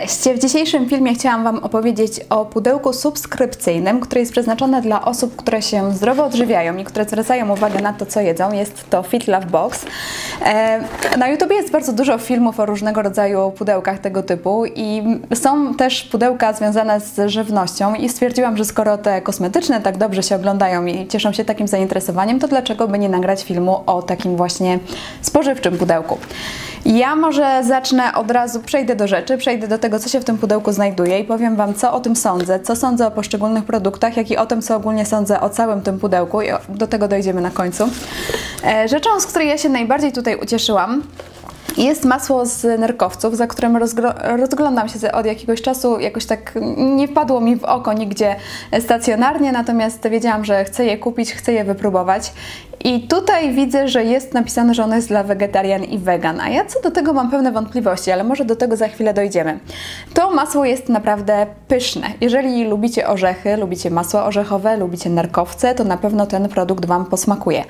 Cześć! W dzisiejszym filmie chciałam Wam opowiedzieć o pudełku subskrypcyjnym, które jest przeznaczone dla osób, które się zdrowo odżywiają i które zwracają uwagę na to, co jedzą. Jest to Fit Love Box. E, na YouTube jest bardzo dużo filmów o różnego rodzaju pudełkach tego typu i są też pudełka związane z żywnością i stwierdziłam, że skoro te kosmetyczne tak dobrze się oglądają i cieszą się takim zainteresowaniem, to dlaczego by nie nagrać filmu o takim właśnie spożywczym pudełku. Ja może zacznę od razu, przejdę do rzeczy, przejdę do tego, co się w tym pudełku znajduje i powiem Wam, co o tym sądzę, co sądzę o poszczególnych produktach, jak i o tym, co ogólnie sądzę o całym tym pudełku i do tego dojdziemy na końcu. E, rzeczą, z której ja się najbardziej tutaj ucieszyłam, jest masło z nerkowców, za którym rozglądam się od jakiegoś czasu, jakoś tak nie wpadło mi w oko nigdzie stacjonarnie, natomiast wiedziałam, że chcę je kupić, chcę je wypróbować. I tutaj widzę, że jest napisane, że ono jest dla wegetarian i wegan, a ja co do tego mam pewne wątpliwości, ale może do tego za chwilę dojdziemy. To masło jest naprawdę pyszne. Jeżeli lubicie orzechy, lubicie masło orzechowe, lubicie nerkowce, to na pewno ten produkt Wam posmakuje.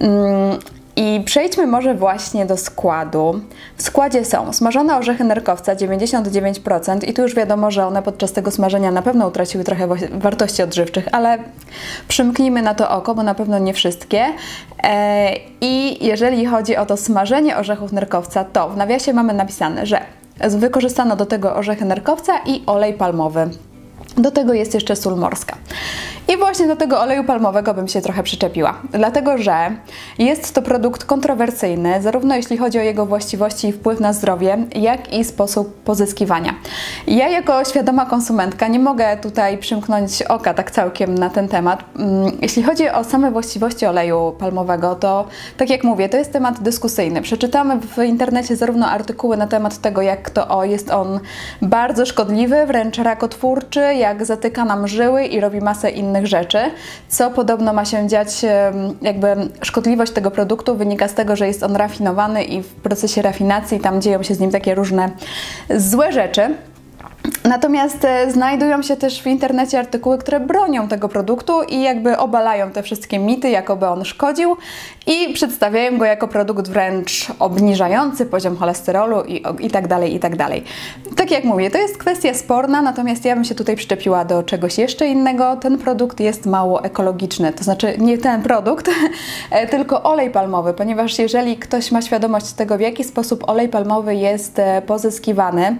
Mm, i przejdźmy może właśnie do składu. W składzie są smażone orzechy nerkowca 99% i tu już wiadomo, że one podczas tego smażenia na pewno utraciły trochę wartości odżywczych, ale przymknijmy na to oko, bo na pewno nie wszystkie. E, I jeżeli chodzi o to smażenie orzechów nerkowca, to w nawiasie mamy napisane, że wykorzystano do tego orzechy nerkowca i olej palmowy. Do tego jest jeszcze sól morska. I właśnie do tego oleju palmowego bym się trochę przyczepiła, dlatego że jest to produkt kontrowersyjny, zarówno jeśli chodzi o jego właściwości i wpływ na zdrowie, jak i sposób pozyskiwania. Ja jako świadoma konsumentka nie mogę tutaj przymknąć oka tak całkiem na ten temat. Mm, jeśli chodzi o same właściwości oleju palmowego, to tak jak mówię, to jest temat dyskusyjny. Przeczytamy w internecie zarówno artykuły na temat tego, jak to o, jest on bardzo szkodliwy, wręcz rakotwórczy, jak zatyka nam żyły i robi masę innych innych rzeczy, co podobno ma się dziać, jakby szkodliwość tego produktu wynika z tego, że jest on rafinowany i w procesie rafinacji tam dzieją się z nim takie różne złe rzeczy. Natomiast e, znajdują się też w internecie artykuły, które bronią tego produktu i jakby obalają te wszystkie mity, jakoby on szkodził i przedstawiają go jako produkt wręcz obniżający poziom cholesterolu i, i tak dalej, i tak dalej. Tak jak mówię, to jest kwestia sporna, natomiast ja bym się tutaj przyczepiła do czegoś jeszcze innego. Ten produkt jest mało ekologiczny, to znaczy nie ten produkt, e, tylko olej palmowy, ponieważ jeżeli ktoś ma świadomość tego, w jaki sposób olej palmowy jest e, pozyskiwany,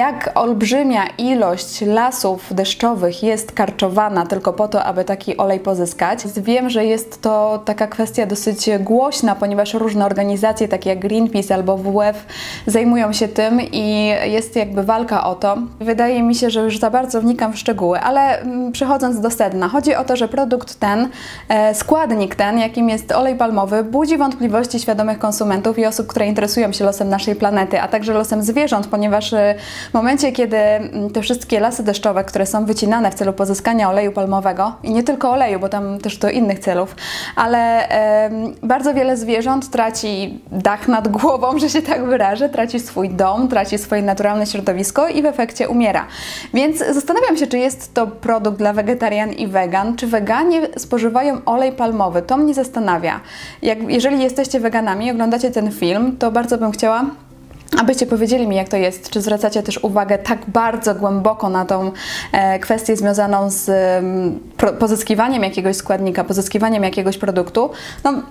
jak olbrzymia ilość lasów deszczowych jest karczowana tylko po to, aby taki olej pozyskać. Wiem, że jest to taka kwestia dosyć głośna, ponieważ różne organizacje, takie jak Greenpeace albo WWF, zajmują się tym i jest jakby walka o to. Wydaje mi się, że już za bardzo wnikam w szczegóły, ale mm, przechodząc do sedna, chodzi o to, że produkt ten, e, składnik ten, jakim jest olej palmowy, budzi wątpliwości świadomych konsumentów i osób, które interesują się losem naszej planety, a także losem zwierząt, ponieważ e, w momencie, kiedy mm, te wszystkie lasy deszczowe, które są wycinane w celu pozyskania oleju palmowego i nie tylko oleju, bo tam też do innych celów, ale bardzo wiele zwierząt traci dach nad głową, że się tak wyrażę, traci swój dom, traci swoje naturalne środowisko i w efekcie umiera. Więc zastanawiam się, czy jest to produkt dla wegetarian i wegan, czy weganie spożywają olej palmowy. To mnie zastanawia. Jak, jeżeli jesteście weganami i oglądacie ten film, to bardzo bym chciała abyście powiedzieli mi, jak to jest, czy zwracacie też uwagę tak bardzo głęboko na tą e, kwestię związaną z e, pozyskiwaniem jakiegoś składnika, pozyskiwaniem jakiegoś produktu. No,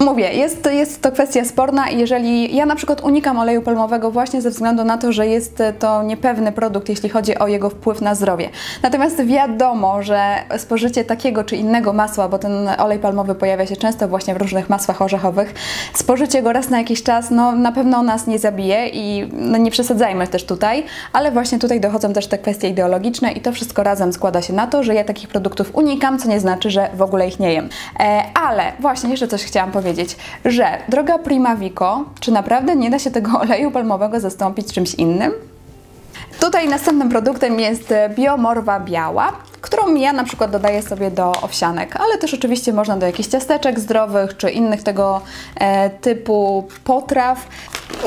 Mówię, jest jest to kwestia sporna jeżeli ja na przykład unikam oleju palmowego właśnie ze względu na to, że jest to niepewny produkt, jeśli chodzi o jego wpływ na zdrowie. Natomiast wiadomo, że spożycie takiego czy innego masła, bo ten olej palmowy pojawia się często właśnie w różnych masłach orzechowych, spożycie go raz na jakiś czas, no na pewno nas nie zabije i no, nie przesadzajmy też tutaj, ale właśnie tutaj dochodzą też te kwestie ideologiczne i to wszystko razem składa się na to, że ja takich produktów unikam, co nie znaczy, że w ogóle ich nie jem. E, ale właśnie jeszcze coś chciałam powiedzieć powiedzieć, że droga Prima Vico, czy naprawdę nie da się tego oleju palmowego zastąpić czymś innym? Tutaj następnym produktem jest biomorwa biała, którą ja na przykład dodaję sobie do owsianek, ale też oczywiście można do jakichś ciasteczek zdrowych czy innych tego e, typu potraw.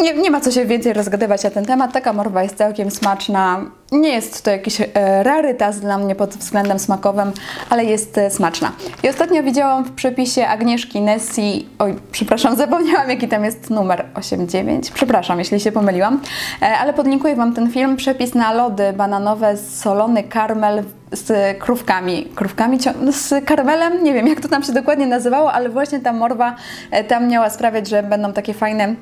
Nie, nie ma co się więcej rozgadywać na ten temat. Taka morwa jest całkiem smaczna. Nie jest to jakiś e, rarytas dla mnie pod względem smakowym, ale jest e, smaczna. I ostatnio widziałam w przepisie Agnieszki Nessi, oj, przepraszam, zapomniałam jaki tam jest numer 89, przepraszam, jeśli się pomyliłam, e, ale podlinkuję Wam ten film, przepis na lody bananowe, solony karmel z krówkami, krówkami, z karmelem, nie wiem jak to tam się dokładnie nazywało, ale właśnie ta morwa e, tam miała sprawiać, że będą takie fajne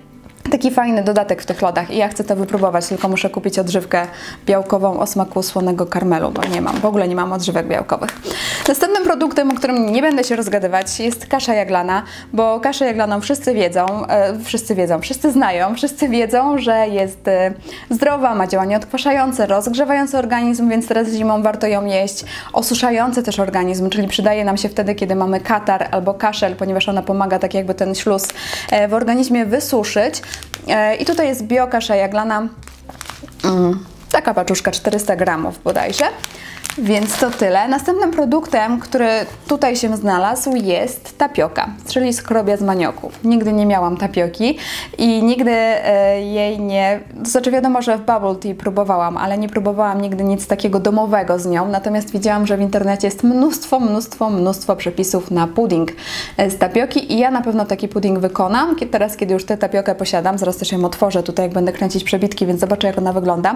taki fajny dodatek w tych lodach i ja chcę to wypróbować, tylko muszę kupić odżywkę białkową o smaku słonego karmelu, bo nie mam, w ogóle nie mam odżywek białkowych. Następnym produktem, o którym nie będę się rozgadywać, jest kasza jaglana, bo kaszę jaglaną wszyscy wiedzą, e, wszyscy wiedzą, wszyscy znają, wszyscy wiedzą, że jest e, zdrowa, ma działanie odkwaszające, rozgrzewające organizm, więc teraz zimą warto ją jeść, osuszające też organizm, czyli przydaje nam się wtedy, kiedy mamy katar albo kaszel, ponieważ ona pomaga tak jakby ten śluz e, w organizmie wysuszyć. E, I tutaj jest biokasza jaglana, mm, taka paczuszka 400 gramów bodajże. Więc to tyle. Następnym produktem, który tutaj się znalazł jest tapioka, czyli skrobia z manioków. Nigdy nie miałam tapioki i nigdy e, jej nie... Znaczy wiadomo, że w bubble tea próbowałam, ale nie próbowałam nigdy nic takiego domowego z nią. Natomiast widziałam, że w internecie jest mnóstwo, mnóstwo, mnóstwo przepisów na pudding e, z tapioki i ja na pewno taki pudding wykonam. Teraz, kiedy już tę tapiokę posiadam, zaraz też ją otworzę tutaj, jak będę kręcić przebitki, więc zobaczę, jak ona wygląda.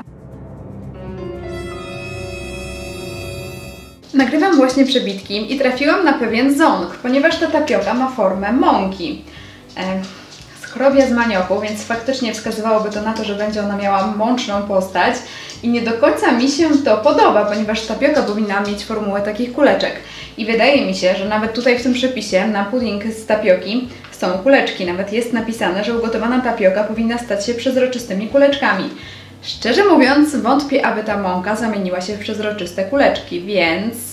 Nagrywam właśnie przebitki i trafiłam na pewien ząg, ponieważ ta tapioka ma formę mąki. E, skrobia z manioku, więc faktycznie wskazywałoby to na to, że będzie ona miała mączną postać i nie do końca mi się to podoba, ponieważ tapioka powinna mieć formułę takich kuleczek. I wydaje mi się, że nawet tutaj w tym przepisie na pudding z tapioki są kuleczki. Nawet jest napisane, że ugotowana tapioka powinna stać się przezroczystymi kuleczkami. Szczerze mówiąc, wątpię, aby ta mąka zamieniła się w przezroczyste kuleczki, więc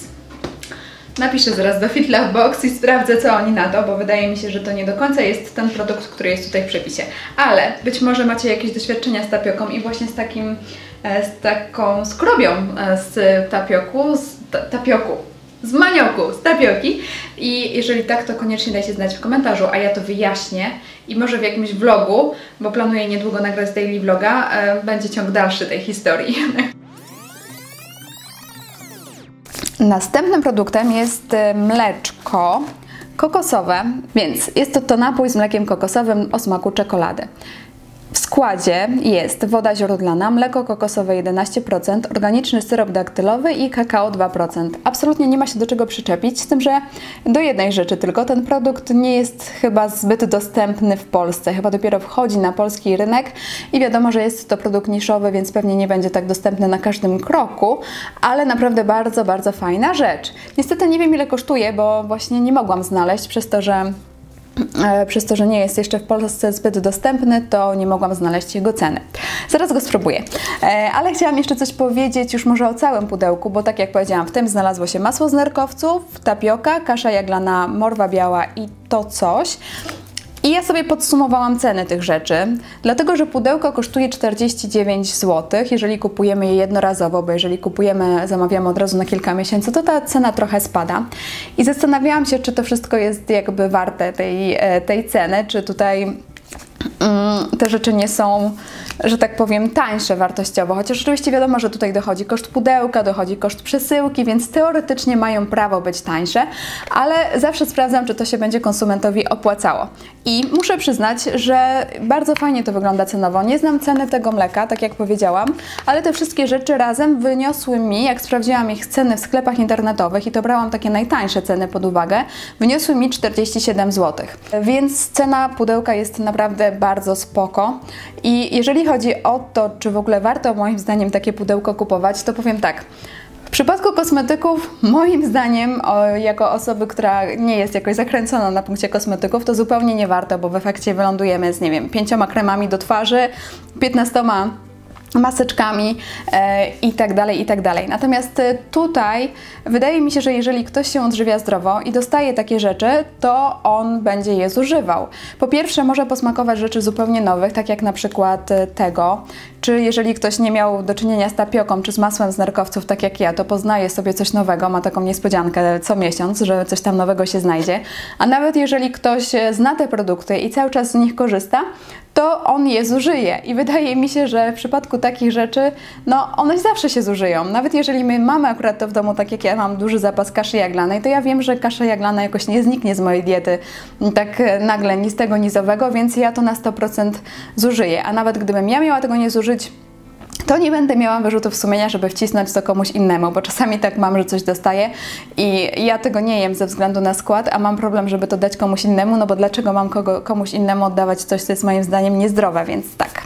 napiszę zaraz do Fit Love Box i sprawdzę, co oni na to, bo wydaje mi się, że to nie do końca jest ten produkt, który jest tutaj w przepisie. Ale być może macie jakieś doświadczenia z tapioką i właśnie z takim, e, z taką skrobią e, z tapioku, z tapioku, z manioku, z tapioki i jeżeli tak, to koniecznie dajcie znać w komentarzu, a ja to wyjaśnię i może w jakimś vlogu, bo planuję niedługo nagrać daily vloga, e, będzie ciąg dalszy tej historii. Następnym produktem jest e, mleczko kokosowe, więc jest to to napój z mlekiem kokosowym o smaku czekolady. W składzie jest woda źródlana, mleko kokosowe 11%, organiczny syrop daktylowy i kakao 2%. Absolutnie nie ma się do czego przyczepić, z tym, że do jednej rzeczy tylko ten produkt nie jest chyba zbyt dostępny w Polsce. Chyba dopiero wchodzi na polski rynek i wiadomo, że jest to produkt niszowy, więc pewnie nie będzie tak dostępny na każdym kroku, ale naprawdę bardzo, bardzo fajna rzecz. Niestety nie wiem ile kosztuje, bo właśnie nie mogłam znaleźć przez to, że przez to, że nie jest jeszcze w Polsce zbyt dostępny, to nie mogłam znaleźć jego ceny. Zaraz go spróbuję. E, ale chciałam jeszcze coś powiedzieć już może o całym pudełku, bo tak jak powiedziałam, w tym znalazło się masło z nerkowców, tapioka, kasza jaglana, morwa biała i to coś. I ja sobie podsumowałam ceny tych rzeczy, dlatego że pudełko kosztuje 49 zł, jeżeli kupujemy je jednorazowo, bo jeżeli kupujemy, zamawiamy od razu na kilka miesięcy, to ta cena trochę spada. I zastanawiałam się, czy to wszystko jest jakby warte tej, e, tej ceny, czy tutaj te rzeczy nie są że tak powiem, tańsze wartościowo, chociaż oczywiście wiadomo, że tutaj dochodzi koszt pudełka, dochodzi koszt przesyłki, więc teoretycznie mają prawo być tańsze, ale zawsze sprawdzam, czy to się będzie konsumentowi opłacało. I muszę przyznać, że bardzo fajnie to wygląda cenowo. Nie znam ceny tego mleka, tak jak powiedziałam, ale te wszystkie rzeczy razem wyniosły mi, jak sprawdziłam ich ceny w sklepach internetowych i to brałam takie najtańsze ceny pod uwagę, wyniosły mi 47 zł. Więc cena pudełka jest naprawdę bardzo spoko. I jeżeli chodzi o to, czy w ogóle warto moim zdaniem takie pudełko kupować, to powiem tak. W przypadku kosmetyków, moim zdaniem, o, jako osoby, która nie jest jakoś zakręcona na punkcie kosmetyków, to zupełnie nie warto, bo w efekcie wylądujemy z, nie wiem, pięcioma kremami do twarzy, piętnastoma maseczkami e, i tak dalej, i tak dalej. Natomiast e, tutaj wydaje mi się, że jeżeli ktoś się odżywia zdrowo i dostaje takie rzeczy, to on będzie je zużywał. Po pierwsze może posmakować rzeczy zupełnie nowych, tak jak na przykład e, tego, czy jeżeli ktoś nie miał do czynienia z tapioką czy z masłem z nerkowców, tak jak ja, to poznaje sobie coś nowego, ma taką niespodziankę co miesiąc, że coś tam nowego się znajdzie. A nawet jeżeli ktoś zna te produkty i cały czas z nich korzysta, to on je zużyje. I wydaje mi się, że w przypadku takich rzeczy, no one zawsze się zużyją. Nawet jeżeli my mamy akurat to w domu, tak jak ja mam duży zapas kaszy jaglanej, to ja wiem, że kasza jaglana jakoś nie zniknie z mojej diety tak nagle, ni z tego, ni z owego, więc ja to na 100% zużyję. A nawet gdybym ja miała tego nie zużyć, to nie będę miała wyrzutów sumienia, żeby wcisnąć to komuś innemu, bo czasami tak mam, że coś dostaję i ja tego nie jem ze względu na skład, a mam problem, żeby to dać komuś innemu, no bo dlaczego mam kogo, komuś innemu oddawać coś, co jest moim zdaniem niezdrowe, więc tak.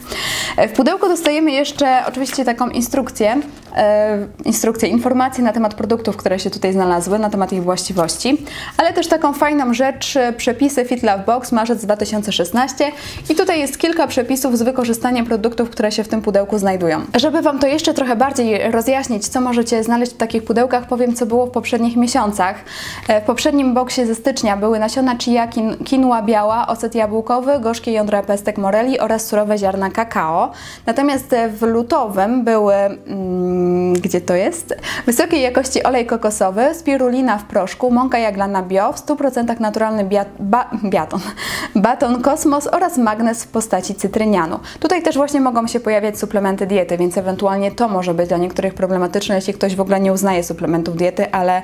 W pudełku dostajemy jeszcze oczywiście taką instrukcję, e, instrukcję, informacje na temat produktów, które się tutaj znalazły, na temat ich właściwości, ale też taką fajną rzecz, przepisy Fit Love Box marzec 2016 i tutaj jest kilka przepisów z wykorzystaniem produktów, które się w tym pudełku znajdują. Żeby Wam to jeszcze trochę bardziej rozjaśnić, co możecie znaleźć w takich pudełkach, powiem, co było w poprzednich miesiącach. E, w poprzednim boksie ze stycznia były nasiona chia, kin, biała, ocet jabłkowy, gorzkie jądra pestek moreli oraz surowe ziarna kakao. Natomiast w lutowym były, mm, gdzie to jest? Wysokiej jakości olej kokosowy, spirulina w proszku, mąka jaglana bio, w 100% naturalny biat, ba, biaton, baton kosmos oraz magnez w postaci cytrynianu. Tutaj też właśnie mogą się pojawiać suplementy diety, więc ewentualnie to może być dla niektórych problematyczne, jeśli ktoś w ogóle nie uznaje suplementów diety, ale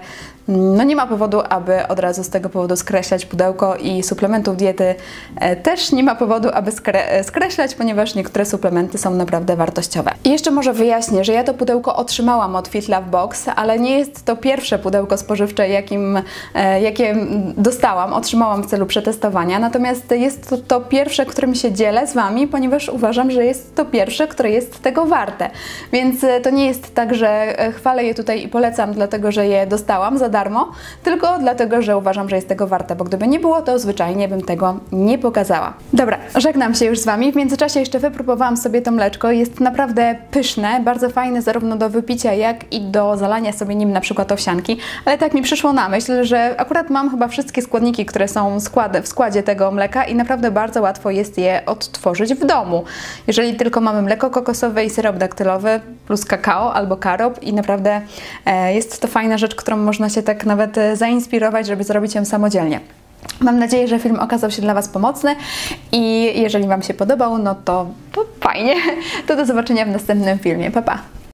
mm, no nie ma powodu, aby od razu z tego powodu skreślać pudełko i suplementów diety. E, też nie ma powodu, aby skre e, skreślać, ponieważ niektóre suplementy są naprawdę wartościowe. I jeszcze może wyjaśnię, że ja to pudełko otrzymałam od Fit Love Box, ale nie jest to pierwsze pudełko spożywcze, jakim, e, jakie dostałam, otrzymałam w celu przetestowania, natomiast jest to, to pierwsze, którym się dzielę z Wami, ponieważ uważam, że jest to pierwsze, które jest tego warte warte. Więc e, to nie jest tak, że e, chwalę je tutaj i polecam dlatego, że je dostałam za darmo, tylko dlatego, że uważam, że jest tego warte, bo gdyby nie było, to zwyczajnie bym tego nie pokazała. Dobra, żegnam się już z Wami. W międzyczasie jeszcze wypróbowałam sobie to mleczko. Jest naprawdę pyszne, bardzo fajne zarówno do wypicia, jak i do zalania sobie nim na przykład owsianki, ale tak mi przyszło na myśl, że akurat mam chyba wszystkie składniki, które są w składzie tego mleka i naprawdę bardzo łatwo jest je odtworzyć w domu. Jeżeli tylko mamy mleko kokosowe i syrop daktylowy plus kakao albo karop i naprawdę e, jest to fajna rzecz, którą można się tak nawet e, zainspirować, żeby zrobić ją samodzielnie. Mam nadzieję, że film okazał się dla Was pomocny i jeżeli Wam się podobał, no to, to fajnie. To do zobaczenia w następnym filmie. Pa, pa!